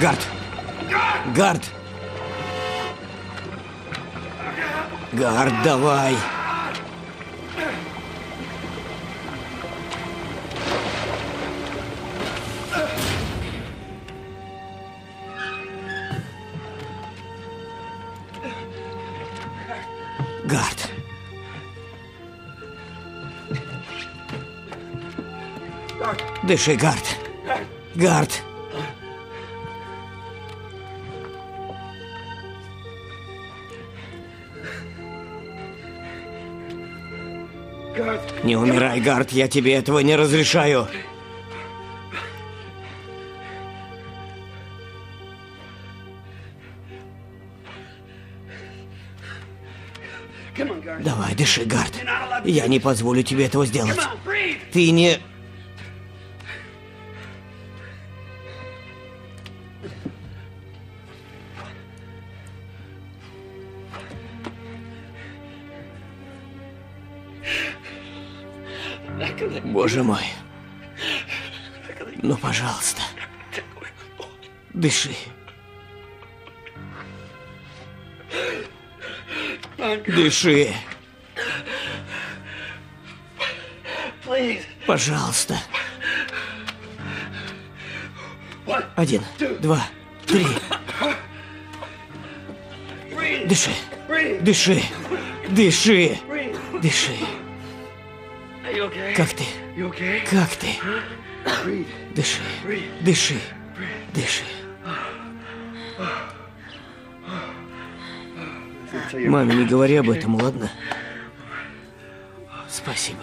Гард! Гард! Гард, давай! Гард. Дыши, Гард. Гард. Не умирай, Гард, я тебе этого не разрешаю. Давай, дыши, Гард. Я не позволю тебе этого сделать. Ты не... Боже мой. Ну, пожалуйста. Дыши. Дыши. Пожалуйста. Один, два, три. Дыши. Дыши. Дыши. Дыши. Как ты? Как ты? Дыши. Дыши. Дыши. Маме не говори об этом, ладно? Спасибо.